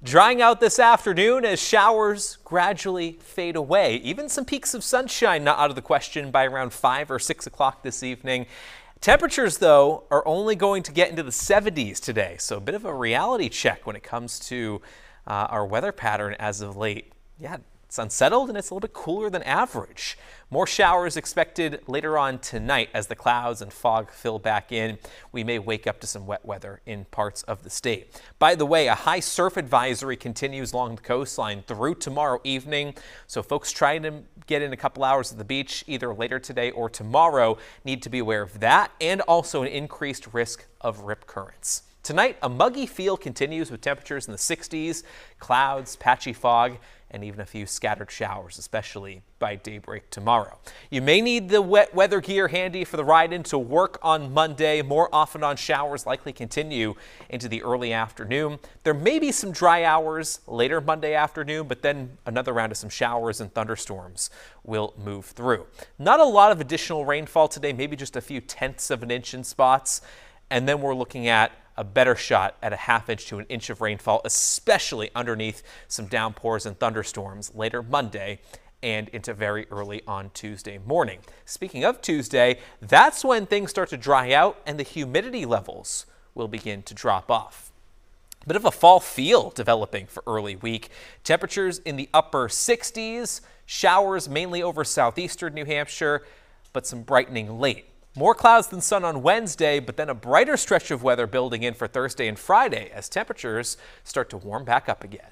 Drying out this afternoon as showers gradually fade away. Even some peaks of sunshine not out of the question by around 5 or 6 o'clock this evening. Temperatures, though, are only going to get into the 70s today, so a bit of a reality check when it comes to uh, our weather pattern as of late. Yeah, it's unsettled and it's a little bit cooler than average. More showers expected later on tonight as the clouds and fog fill back in. We may wake up to some wet weather in parts of the state. By the way, a high surf advisory continues along the coastline through tomorrow evening. So folks trying to get in a couple hours at the beach either later today or tomorrow need to be aware of that and also an increased risk of rip currents. Tonight, a muggy feel continues with temperatures in the 60s, clouds, patchy fog and even a few scattered showers, especially by daybreak tomorrow. You may need the wet weather gear handy for the ride into work on Monday. More often on showers likely continue into the early afternoon. There may be some dry hours later Monday afternoon, but then another round of some showers and thunderstorms will move through. Not a lot of additional rainfall today, maybe just a few tenths of an inch in spots. And then we're looking at a better shot at a half inch to an inch of rainfall, especially underneath some downpours and thunderstorms later Monday and into very early on Tuesday morning. Speaking of Tuesday, that's when things start to dry out and the humidity levels will begin to drop off. Bit of a fall feel developing for early week. Temperatures in the upper 60s, showers mainly over southeastern New Hampshire, but some brightening late. More clouds than sun on Wednesday, but then a brighter stretch of weather building in for Thursday and Friday as temperatures start to warm back up again.